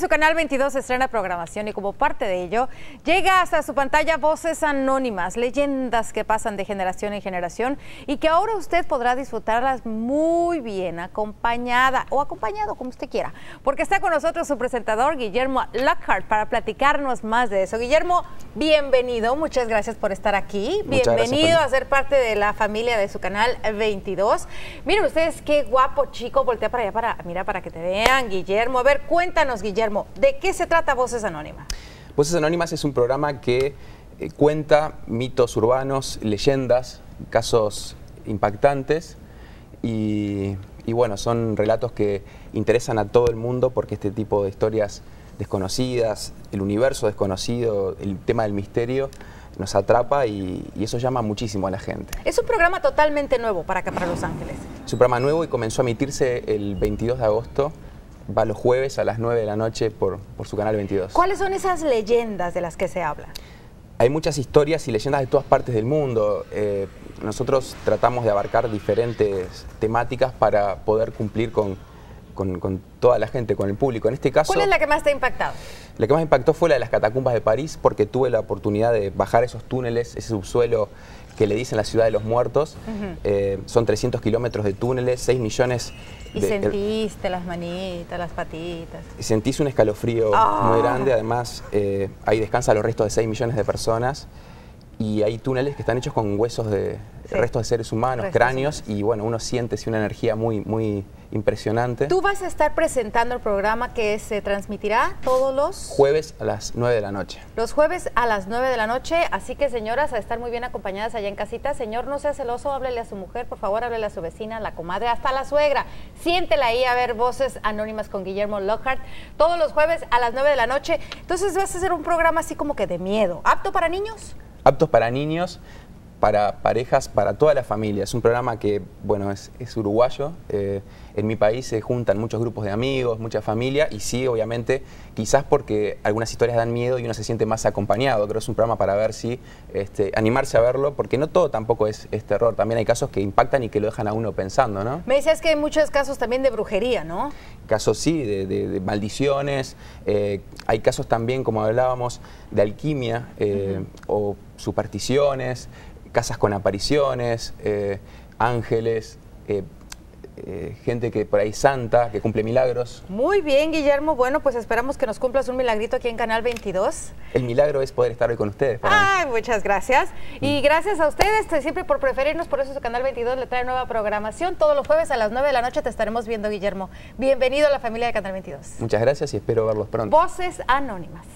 Su canal 22 estrena programación y como parte de ello llega hasta su pantalla voces anónimas, leyendas que pasan de generación en generación y que ahora usted podrá disfrutarlas muy bien acompañada o acompañado como usted quiera, porque está con nosotros su presentador Guillermo Lockhart para platicarnos más de eso. Guillermo, bienvenido, muchas gracias por estar aquí, bienvenido a ser parte de la familia de su canal 22. Miren ustedes qué guapo chico, voltea para allá para mira para que te vean, Guillermo. A ver, cuéntanos Guillermo ¿de qué se trata Voces Anónimas? Voces Anónimas es un programa que eh, cuenta mitos urbanos, leyendas, casos impactantes y, bueno, son relatos que interesan a todo el mundo porque este tipo de historias desconocidas, el universo desconocido, el tema del misterio, nos atrapa y, y, eso llama muchísimo a la gente. Es un programa totalmente nuevo para acá, para Los Ángeles. Es un programa nuevo y comenzó a emitirse el 22 de agosto va los jueves a las 9 de la noche por, su canal 22. ¿Cuáles son esas leyendas de las que se habla? Hay muchas historias y leyendas de todas partes del mundo. Eh, nosotros tratamos de abarcar diferentes temáticas para poder cumplir con, toda la gente, con el público. En este caso... ¿Cuál es la que más te ha impactado? La que más impactó fue la de las catacumbas de París porque tuve la oportunidad de bajar esos túneles, ese subsuelo que le dicen la ciudad de los muertos. Eh, son 300 kilómetros de túneles, 6 millones y sentiste las manitas, las patitas. Sentís un escalofrío ah. muy grande, además eh, ahí descansan los restos de 6 millones de personas y hay túneles que están hechos con huesos de restos de seres humanos, cráneos, y bueno, uno siente una energía muy, muy impresionante. Tú vas a estar presentando el programa que se transmitirá todos los... Jueves a las 9 de la noche. Los jueves a las 9 de la noche, así que señoras, a estar muy bien acompañadas allá en casita. Señor, no sea celoso, háblele a su mujer, por favor, háblele a su vecina, a la comadre, hasta a la suegra. Siéntela ahí a ver voces anónimas con Guillermo Lockhart, todos los jueves a las 9 de la noche. Entonces vas a hacer un programa así como que de miedo. ¿Apto para niños? Aptos para niños, para parejas, para toda la familia. Es un programa que, bueno, es, uruguayo. Eh, en mi país se juntan muchos grupos de amigos, mucha familia, y sí, obviamente, quizás porque algunas historias dan miedo y uno se siente más acompañado. Creo que es un programa para ver si, este, animarse a verlo, porque no todo tampoco es, terror. También hay casos que impactan y que lo dejan a uno pensando, ¿no? Me decías que hay muchos casos también de brujería, ¿no? Casos sí, de, maldiciones. Eh, hay casos también, como hablábamos, de alquimia eh, o supersticiones casas con apariciones, eh, ángeles, eh, eh, gente que por ahí santa, que cumple milagros. Muy bien, Guillermo. Bueno, pues esperamos que nos cumplas un milagrito aquí en Canal 22. El milagro es poder estar hoy con ustedes. Ay, muchas gracias. Y mm. gracias a ustedes siempre por preferirnos, por eso su Canal 22 le trae nueva programación. Todos los jueves a las 9 de la noche te estaremos viendo, Guillermo. Bienvenido a la familia de Canal 22. Muchas gracias y espero verlos pronto. Voces Anónimas.